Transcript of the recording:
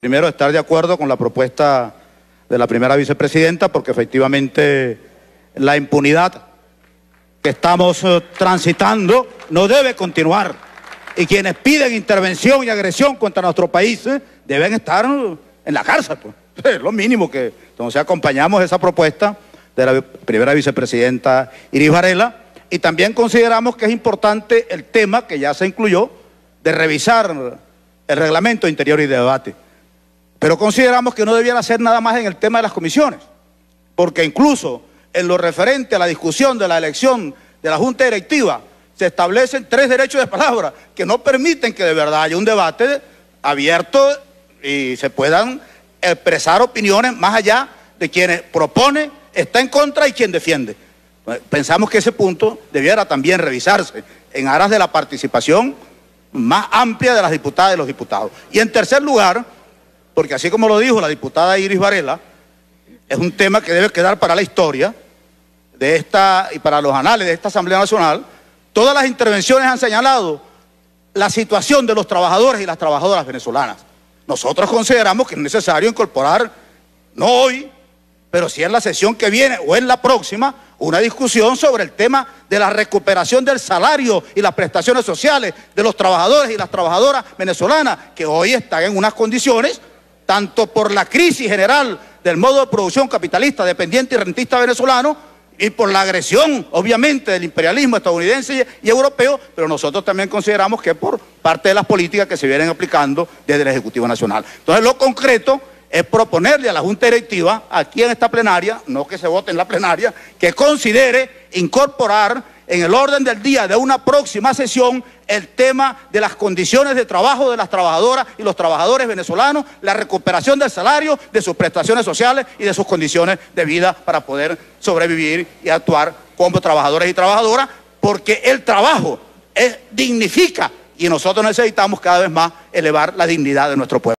Primero, estar de acuerdo con la propuesta de la primera vicepresidenta, porque efectivamente la impunidad que estamos eh, transitando no debe continuar. Y quienes piden intervención y agresión contra nuestro país eh, deben estar en la cárcel. Pues. Es lo mínimo que. Entonces, acompañamos esa propuesta de la primera vicepresidenta Iris Varela y también consideramos que es importante el tema que ya se incluyó de revisar el reglamento interior y de debate. Pero consideramos que no debiera ser nada más en el tema de las comisiones, porque incluso en lo referente a la discusión de la elección de la Junta Directiva, se establecen tres derechos de palabra que no permiten que de verdad haya un debate abierto y se puedan expresar opiniones más allá de quienes propone, está en contra y quien defiende. Pensamos que ese punto debiera también revisarse en aras de la participación más amplia de las diputadas y los diputados. Y en tercer lugar, porque así como lo dijo la diputada Iris Varela, es un tema que debe quedar para la historia de esta y para los anales de esta Asamblea Nacional. Todas las intervenciones han señalado la situación de los trabajadores y las trabajadoras venezolanas. Nosotros consideramos que es necesario incorporar, no hoy, pero sí en la sesión que viene o en la próxima, una discusión sobre el tema de la recuperación del salario y las prestaciones sociales de los trabajadores y las trabajadoras venezolanas, que hoy están en unas condiciones tanto por la crisis general del modo de producción capitalista dependiente y rentista venezolano y por la agresión, obviamente, del imperialismo estadounidense y europeo, pero nosotros también consideramos que por parte de las políticas que se vienen aplicando desde el Ejecutivo Nacional. Entonces, lo concreto es proponerle a la Junta Directiva, aquí en esta plenaria, no que se vote en la plenaria, que considere incorporar en el orden del día de una próxima sesión el tema de las condiciones de trabajo de las trabajadoras y los trabajadores venezolanos, la recuperación del salario, de sus prestaciones sociales y de sus condiciones de vida para poder sobrevivir y actuar como trabajadores y trabajadoras, porque el trabajo dignifica y nosotros necesitamos cada vez más elevar la dignidad de nuestro pueblo.